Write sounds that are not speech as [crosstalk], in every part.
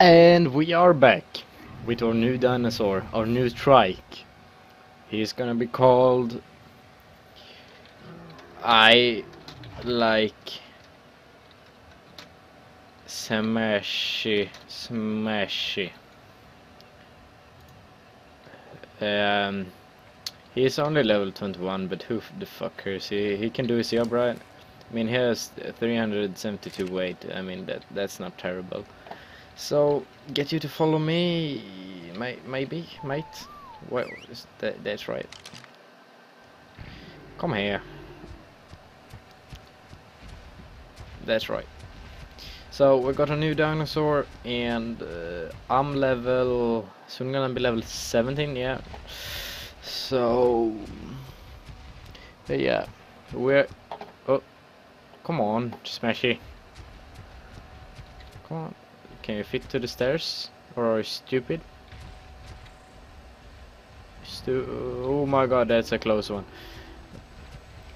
And we are back with our new dinosaur, our new trike. He's gonna be called. I like. Smashy. Smashy. Um, he's only level 21, but who the fuck cares? He, he can do his job right. I mean, he has 372 weight. I mean, that that's not terrible. So, get you to follow me, may, maybe, mate? Well, that, that's right. Come here. That's right. So, we got a new dinosaur, and uh, I'm level... Soon gonna be level 17, yeah. So... Yeah. We're... Oh. Come on, Smashy. Come on. Can you fit to the stairs? Or are you stupid? Stu oh my god, that's a close one.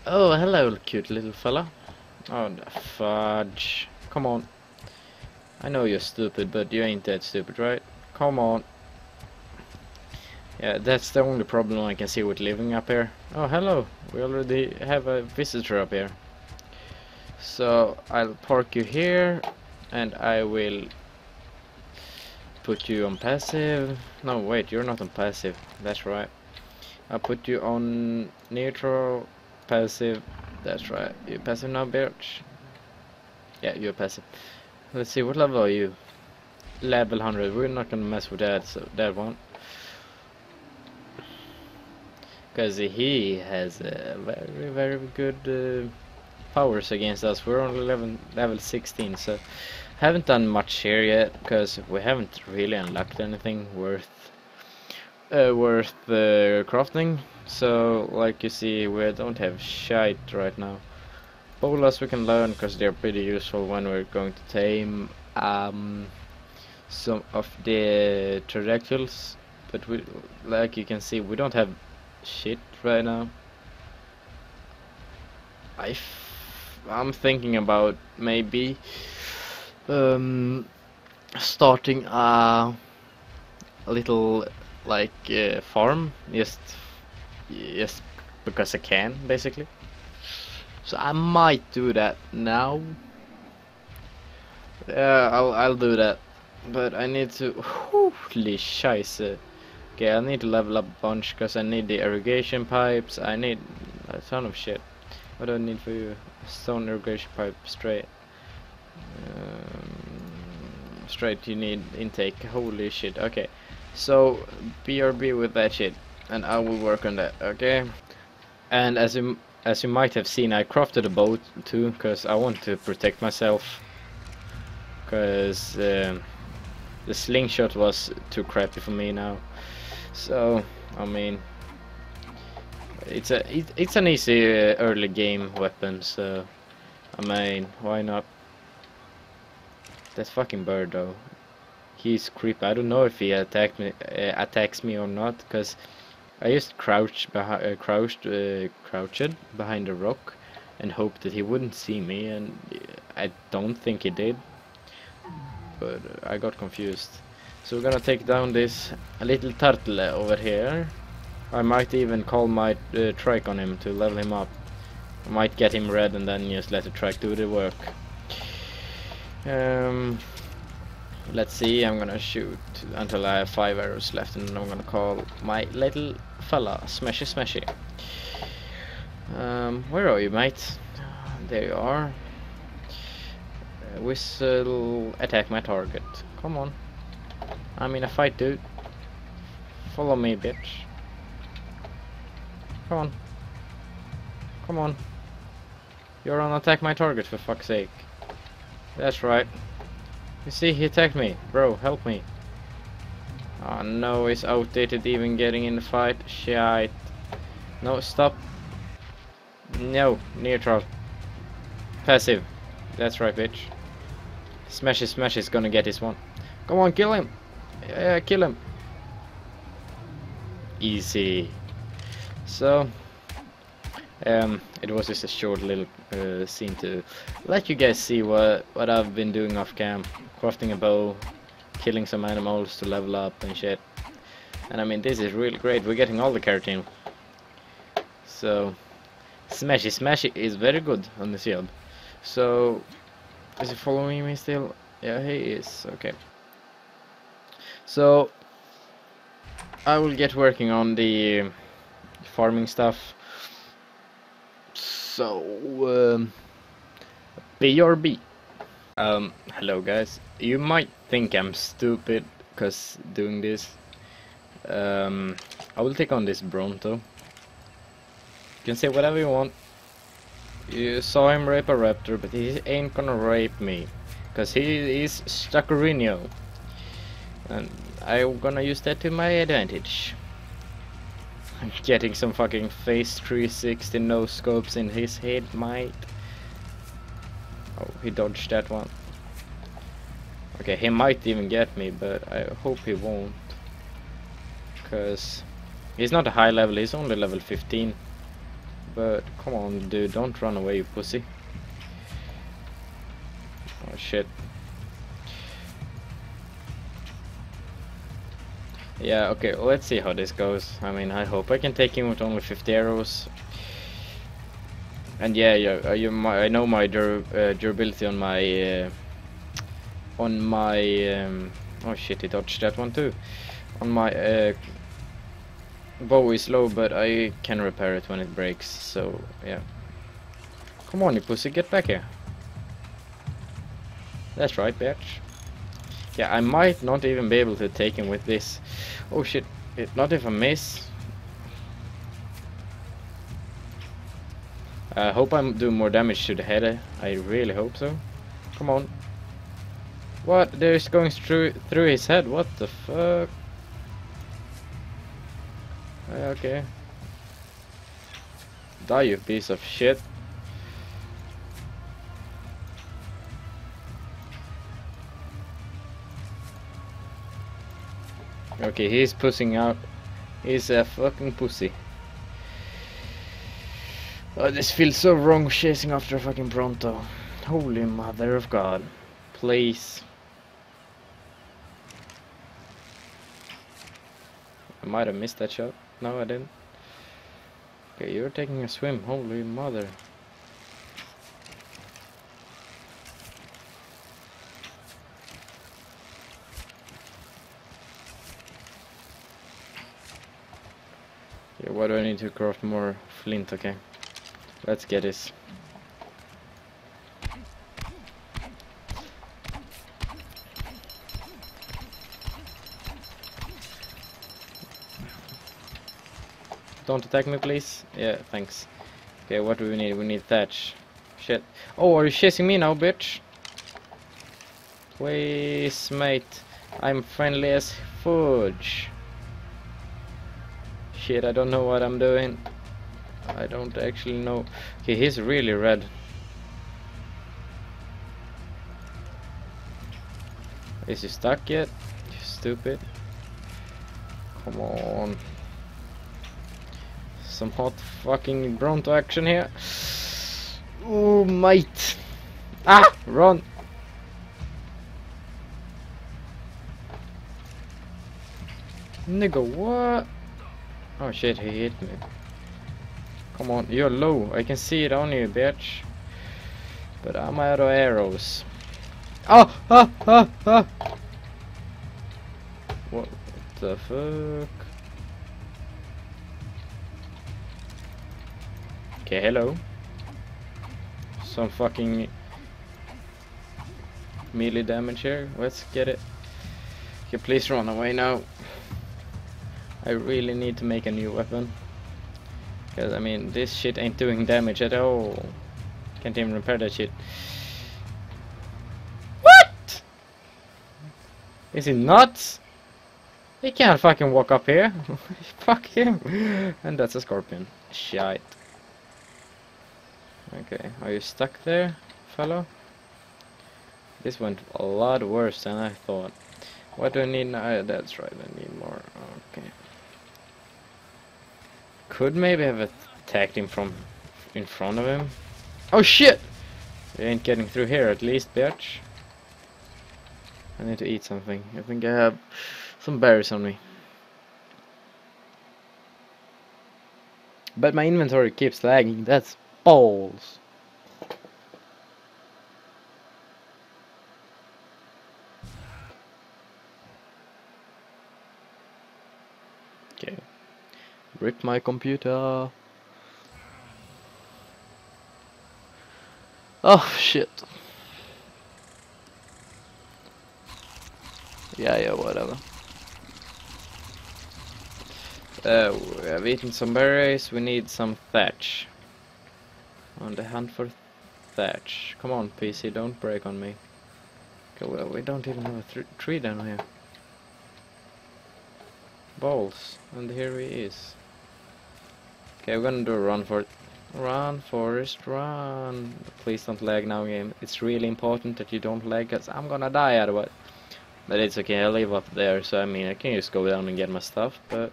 Oh, hello, cute little fella. Oh, the fudge. Come on. I know you're stupid, but you ain't that stupid, right? Come on. Yeah, that's the only problem I can see with living up here. Oh, hello. We already have a visitor up here. So, I'll park you here, and I will put you on passive. No, wait, you're not on passive. That's right. I'll put you on neutral, passive. That's right. You passive now, bitch? Yeah, you're passive. Let's see, what level are you? Level 100. We're not gonna mess with that, so that one. Because he has a very, very good uh, powers against us. We're only level, level 16, so haven't done much here yet because we haven't really unlocked anything worth uh, worth uh, crafting. So, like you see, we don't have shite right now. Bolas we can learn because they're pretty useful when we're going to tame um, some of the pterodactyls. But we, like you can see, we don't have shit right now. I f I'm thinking about maybe um, starting a, a little like uh, farm. Just just because I can basically. So I might do that now. Yeah I'll, I'll do that. But I need to holy scheisse. Okay I need to level up a bunch because I need the irrigation pipes. I need a ton of shit. What do I need for you? Stone irrigation pipe straight um, straight you need intake. Holy shit. Okay. So brb with that shit. And I will work on that. Okay. And as you as you might have seen I crafted a boat too because I want to protect myself. Because um, the slingshot was too crappy for me now. So I mean it's a it, it's an easy uh, early game weapon so I mean why not that fucking bird though. He's creepy. I don't know if he attacked me, uh, attacks me or not, because I just crouched behind, uh, crouched, uh, crouched behind a rock, and hoped that he wouldn't see me, and I don't think he did. But I got confused. So we're gonna take down this little turtle over here. I might even call my uh, trike on him to level him up. I might get him red and then just let the trike do the work. Um, let's see, I'm gonna shoot until I have five arrows left and I'm gonna call my little fella Smashy Smashy. Um, where are you mate? There you are. Whistle, attack my target. Come on. I'm in a fight dude. Follow me bitch. Come on. Come on. You're on attack my target for fuck's sake. That's right. You see, he attacked me. Bro, help me. Oh no, he's outdated even getting in the fight. Shit. No, stop. No, neutral. Passive. That's right, bitch. Smash it, smash gonna get this one. Come on, kill him. Yeah, kill him. Easy. So, um, it was just a short little uh, scene to let you guys see what what I've been doing off cam, crafting a bow, killing some animals to level up and shit. And I mean, this is really great. We're getting all the keratin. So, Smashy Smashy is very good on the shield. So, is he following me still? Yeah, he is. Okay. So, I will get working on the farming stuff. So, um, BRB. Um, hello guys. You might think I'm stupid because doing this. Um, I will take on this Bronto. You can say whatever you want. You saw him rape a raptor, but he ain't gonna rape me. Because he is Stuckerino. And I'm gonna use that to my advantage. [laughs] Getting some fucking face 360 no scopes in his head might. Oh, he dodged that one. Okay, he might even get me, but I hope he won't. Because he's not a high level, he's only level 15. But come on, dude, don't run away, you pussy. Oh shit. Yeah, okay, let's see how this goes. I mean, I hope I can take him with only 50 arrows. And yeah, yeah, uh, you, I know my dur uh, durability on my uh, on my um, oh shit, he dodged that one too. On my uh, bow is low, but I can repair it when it breaks. So yeah, come on, you pussy, get back here. That's right, bitch. Yeah, I might not even be able to take him with this. Oh shit, it, not if I miss. I hope I'm doing more damage to the head. I really hope so. Come on. What? There's going through through his head. What the fuck? Eh, okay. Die, you piece of shit. Okay, he's pussing out. He's a fucking pussy. Oh, this feels so wrong chasing after a fucking Bronto. Holy mother of God. Please. I might have missed that shot. No, I didn't. Okay, you're taking a swim. Holy mother. Yeah, why do I need to craft more flint? Okay. Let's get this. Don't attack me, please. Yeah, thanks. Okay, what do we need? We need thatch. Shit. Oh, are you chasing me now, bitch? Please, mate. I'm friendly as fudge. Shit, I don't know what I'm doing. I don't actually know. Okay, he's really red. Is he stuck yet? You stupid. Come on. Some hot fucking Bronto action here. Oh, mate. Ah, run. Nigga, what? Oh shit, he hit me. Come on, you're low. I can see it on you, bitch. But I'm out of arrows. Oh! Ah! Ah! Ah! What the fuck? Okay, hello. Some fucking melee damage here. Let's get it. Okay, please run away now. I really need to make a new weapon. Because, I mean, this shit ain't doing damage at all. Can't even repair that shit. What? Is he nuts? He can't fucking walk up here. [laughs] Fuck him. And that's a scorpion. Shite. Okay, are you stuck there, fellow? This went a lot worse than I thought. What do I need now? That's right, I need more. Okay. Could maybe have attacked him from in front of him. Oh shit! You ain't getting through here at least, bitch. I need to eat something. I think I have some berries on me. But my inventory keeps lagging. That's balls. Okay. Rip my computer. Oh shit. Yeah, yeah, whatever. Uh, we have eaten some berries, we need some thatch. On the hunt for thatch. Come on, PC, don't break on me. Okay, well, we don't even have a tree down here. Balls, and here he is. Okay, we're gonna do a run for it. Run, Forrest, run. Please don't lag now, game. It's really important that you don't lag, cause I'm gonna die otherwise. But it's okay, I live up there, so I mean, I can just go down and get my stuff, but...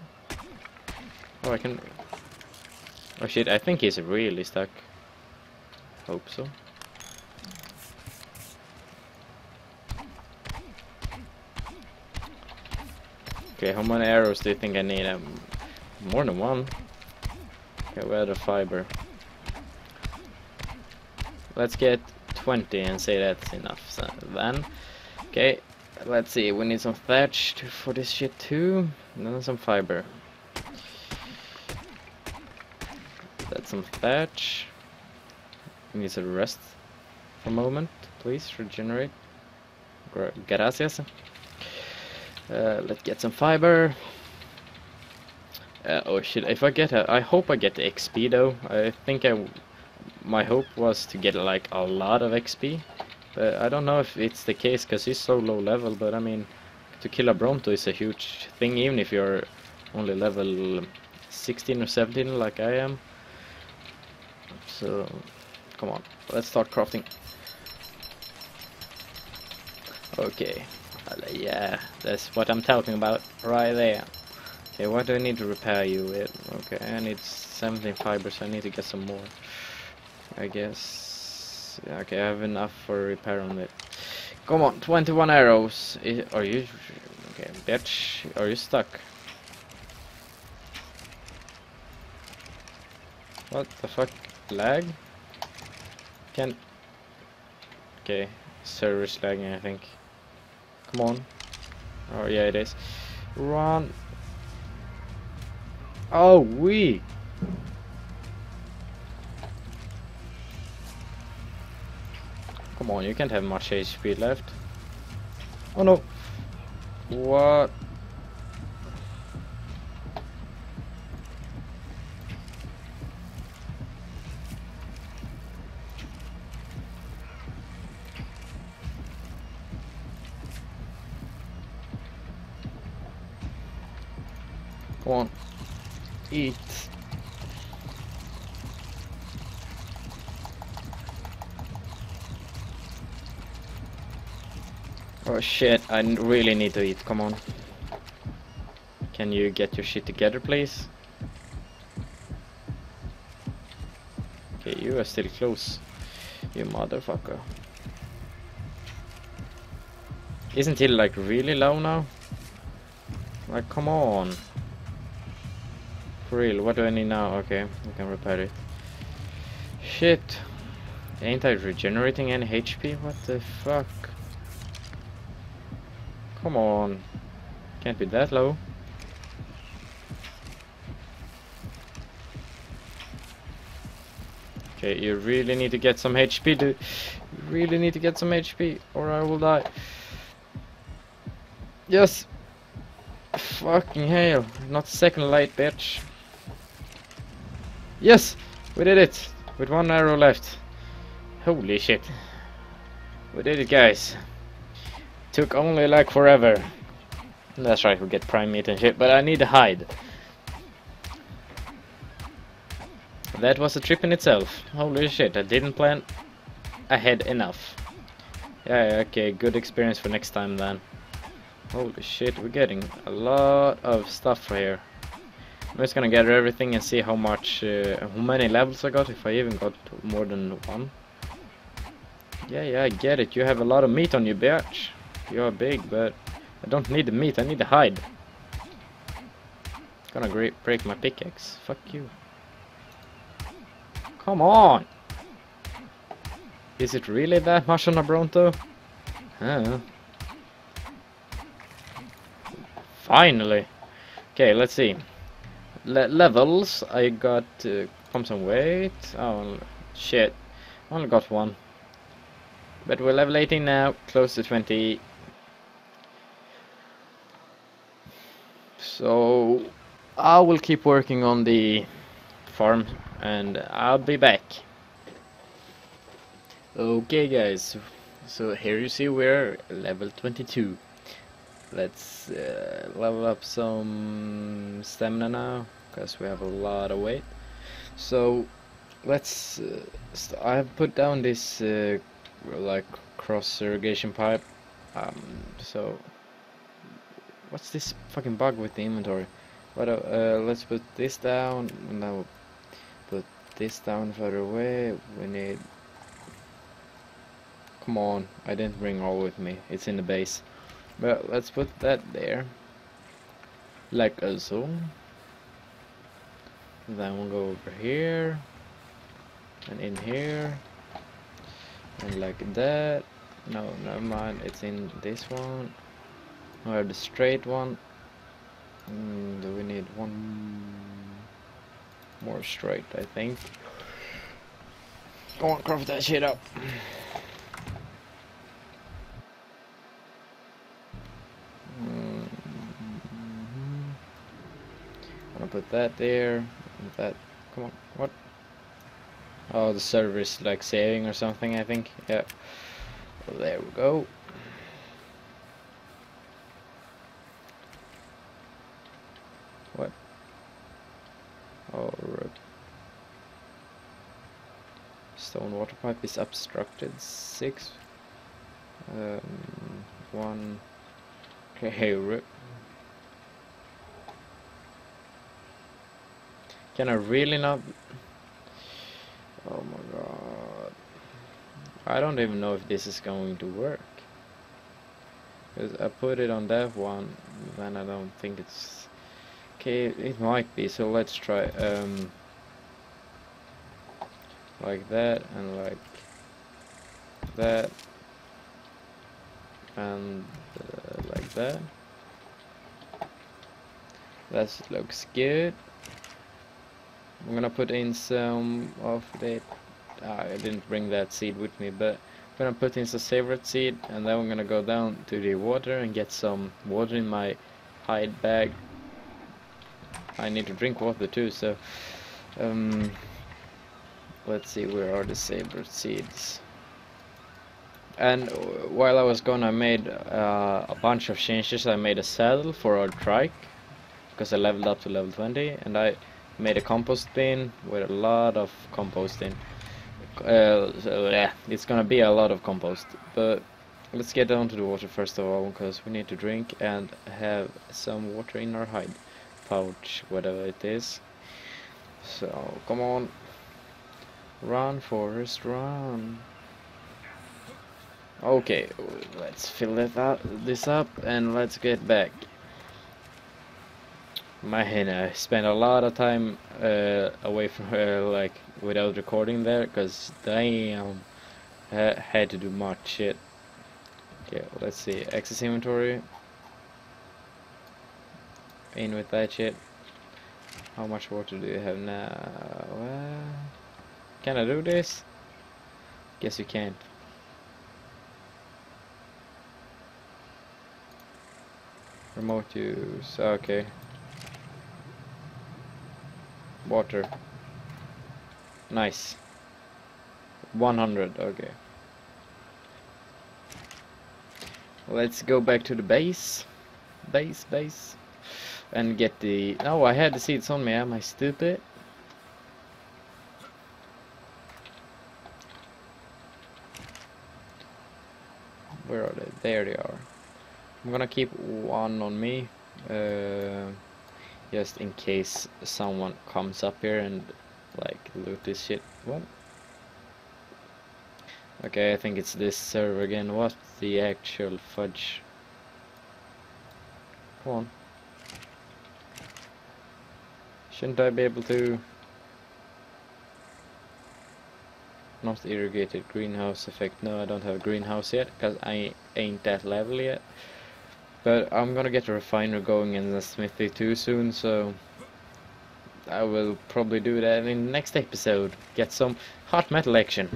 Oh, I can... Oh shit, I think he's really stuck. Hope so. Okay, how many arrows do you think I need? Um, more than one. Okay, where the fiber? Let's get 20 and say that's enough so then. Okay, let's see, we need some thatch to, for this shit too. And then some fiber. That's some thatch. We need to rest for a moment, please, regenerate. Gracias. Uh, let's get some fiber. Uh, oh shit, if I get a, I hope I get the XP though. I think I, my hope was to get like a lot of XP. But I don't know if it's the case because he's so low level, but I mean, to kill a Bronto is a huge thing even if you're only level 16 or 17 like I am. So, come on, let's start crafting. Okay, yeah, that's what I'm talking about right there. Okay, what do I need to repair you with? Okay, I need 17 fibers, so I need to get some more. I guess... Okay, I have enough for repair on it. Come on, 21 arrows. are you... Okay, bitch, are you stuck? What the fuck? Lag? Can... Okay, server's lagging, I think. Come on. Oh, yeah, it is. Run. Oh, we. Come on, you can't have much HP left. Oh no. What? Come on. Eat. Oh shit, I really need to eat, come on. Can you get your shit together, please? Okay, you are still close. You motherfucker. Isn't he like really low now? Like, come on. For real, what do I need now? Okay, I can repair it. Shit. Ain't I regenerating any HP? What the fuck? Come on. Can't be that low. Okay, you really need to get some HP, dude. You really need to get some HP, or I will die. Yes! Fucking hell. Not second light, bitch. Yes! We did it! With one arrow left. Holy shit. We did it, guys. Took only like forever. That's right, we get prime meat and shit, but I need to hide. That was a trip in itself. Holy shit, I didn't plan ahead enough. Yeah, okay, good experience for next time then. Holy shit, we're getting a lot of stuff here. I'm just gonna gather everything and see how much, uh, how many levels I got, if I even got more than one. Yeah, yeah, I get it. You have a lot of meat on you, bitch. you're big, but I don't need the meat, I need the hide. Gonna break my pickaxe. Fuck you. Come on! Is it really that much on a Bronto? Huh. Finally! Okay, let's see. Le levels, I got uh, weight. Oh, shit. Only got one. But we're level 18 now, close to 20. So, I will keep working on the farm and I'll be back. Okay guys, so here you see we're level 22. Let's uh, level up some stamina now, because we have a lot of weight. So let's, uh, I have put down this uh, like cross irrigation pipe. Um, so what's this fucking bug with the inventory? But uh, let's put this down, and put this down further away. We need. Come on, I didn't bring all with me. It's in the base. But let's put that there, like a so. Then we'll go over here, and in here, and like that. No, never mind. It's in this one. Have the straight one. Mm, do we need one more straight, I think. Go on, craft that shit up. Gonna put that there. That. Come on. What? Oh, the server is like saving or something, I think. Yeah. Well, there we go. What? Oh, Stone water pipe is obstructed. Six. Um, one. Okay, rip. Can I really not? Oh my god. I don't even know if this is going to work. Because I put it on that one, then I don't think it's Okay, it might be, so let's try um, like that and like that and uh, like that. That looks good. I'm gonna put in some of the. Ah, I didn't bring that seed with me, but I'm gonna put in some favorite seed, and then I'm gonna go down to the water and get some water in my hide bag I need to drink water too, so um, let's see where are the saber seeds. And while I was gone, I made uh, a bunch of changes. I made a saddle for our trike because I leveled up to level 20, and I made a compost bin with a lot of composting. Uh, so yeah, it's gonna be a lot of compost. But let's get down to the water first of all, because we need to drink and have some water in our hide pouch whatever it is so come on run Forrest run okay let's fill that up, this up and let's get back man I spent a lot of time uh, away from her like without recording there because damn I had to do much shit okay let's see access inventory in with that shit. How much water do you have now? Well, can I do this? Guess you can't. Remote use, okay. Water. Nice. 100, okay. Let's go back to the base. Base, base and get the... Oh, I had the seeds on me, am I stupid? Where are they? There they are. I'm gonna keep one on me, uh, just in case someone comes up here and like loot this shit. What? Okay, I think it's this server again. What's the actual fudge? Come on. Shouldn't I be able to... Not irrigated greenhouse effect. No, I don't have a greenhouse yet, because I ain't that level yet. But I'm gonna get a refiner going in the smithy too soon, so... I will probably do that in the next episode. Get some hot metal action.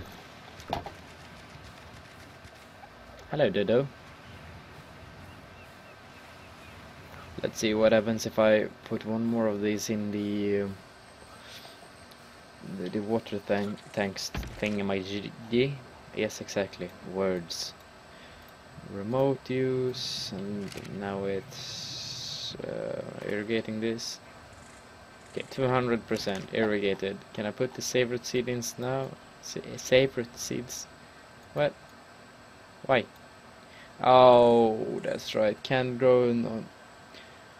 Hello, Dodo. Let's see what happens if I put one more of these in the uh, the, the, water tank tanks thing in my G. Yes, exactly. Words. Remote use, and now it's uh, irrigating this. Okay, 200% irrigated. Can I put the savored seedlings now? Savoroot seeds? What? Why? Oh, that's right. Can't grow on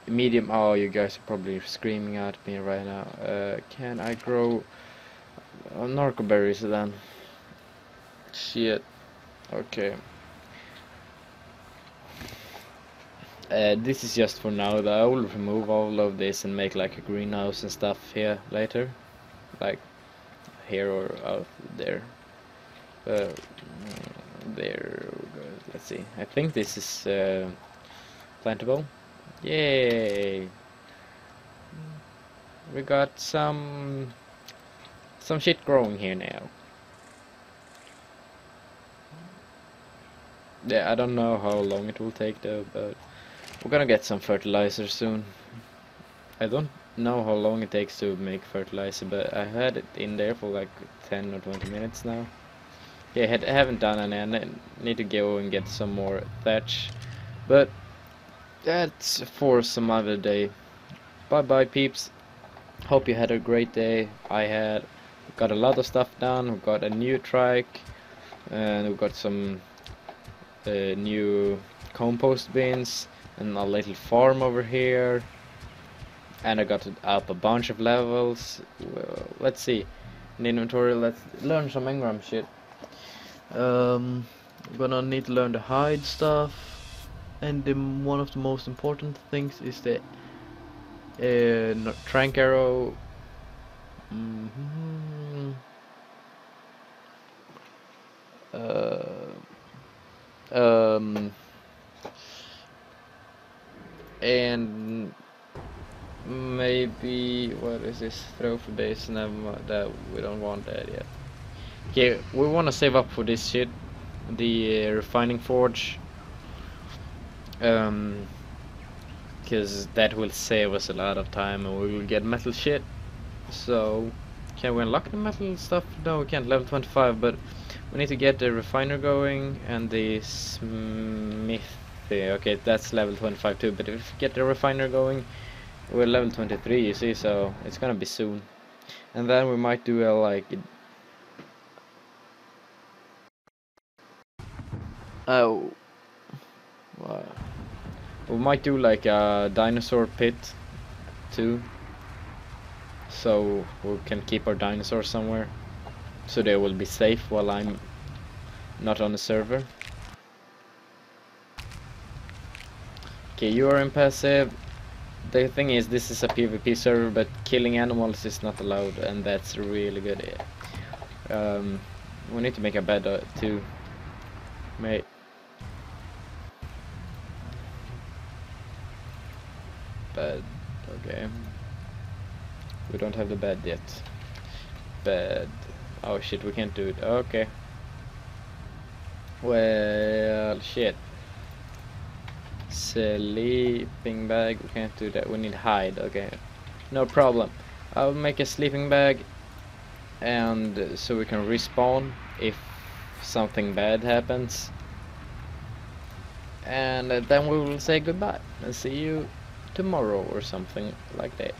medium. Oh, you guys are probably screaming at me right now. Uh, can I grow uh, narco berries then? Shit. Okay. Uh, this is just for now though. I will remove all of this and make like a greenhouse and stuff here later. Like here or out there. Uh, there, let's see. I think this is uh, plantable. Yay! We got some some shit growing here now. Yeah, I don't know how long it will take though, but we're gonna get some fertilizer soon. I don't know how long it takes to make fertilizer, but I had it in there for like 10 or 20 minutes now. Yeah, I haven't done any. I need to go and get some more thatch. But that's for some other day. Bye bye peeps. Hope you had a great day. I had got a lot of stuff done. We got a new trike and we got some uh, new compost bins and a little farm over here. And I got up a bunch of levels. Well, let's see. In inventory, let's learn some engram shit. Um, I'm gonna need to learn to hide stuff, and the, one of the most important things is the uh, tranq arrow. Mm -hmm. uh, um, and maybe what is this throw for days? Never that we don't want that yet. Okay, we want to save up for this shit. The uh, refining forge. Um, because that will save us a lot of time and we will get metal shit. So, can we unlock the metal stuff? No, we can't. Level 25, but we need to get the refiner going and the Okay, that's level 25 too. But if we get the refiner going, we're level 23. You see, so it's gonna be soon. And then we might do a like Oh. Wow. We might do like a dinosaur pit too. So we can keep our dinosaurs somewhere. So they will be safe while I'm not on the server. Okay, you are impassive. The thing is, this is a PvP server, but killing animals is not allowed, and that's really good. Um, we need to make a bed uh, too. Mate. bed. Okay. We don't have the bed yet. Bed. Oh shit, we can't do it. Okay. Well, shit. Sleeping bag. We can't do that. We need hide. Okay. No problem. I'll make a sleeping bag and so we can respawn if something bad happens and then we will say goodbye and see you tomorrow or something like that